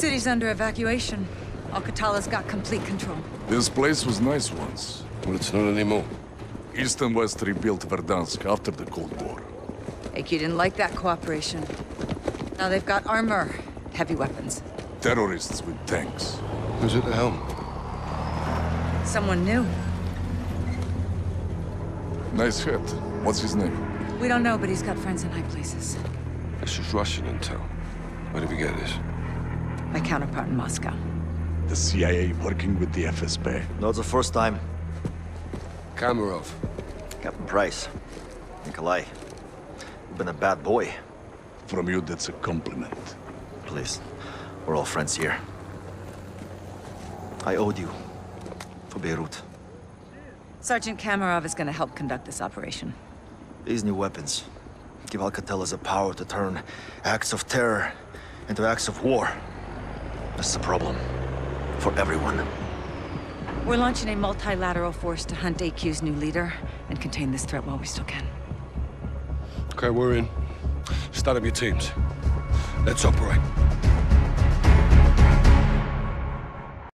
City's under evacuation. Al-Qatala's got complete control. This place was nice once. Well, it's not anymore. East and West rebuilt Verdansk after the Cold War. AQ didn't like that cooperation. Now they've got armor, heavy weapons. Terrorists with tanks. Who's at the helm? Someone new. Nice hit. What's his name? We don't know, but he's got friends in high places. This is Russian intel. Where did we get this? My counterpart in Moscow. The CIA working with the FSB. Not the first time. Kamarov. Captain Price. Nikolai. You've been a bad boy. From you, that's a compliment. Please. We're all friends here. I owed you. For Beirut. Sergeant Kamarov is gonna help conduct this operation. These new weapons give Al-Qatala the power to turn acts of terror into acts of war. That's the problem. For everyone. We're launching a multilateral force to hunt AQ's new leader and contain this threat while we still can. Okay, we're in. Start up your teams. Let's operate.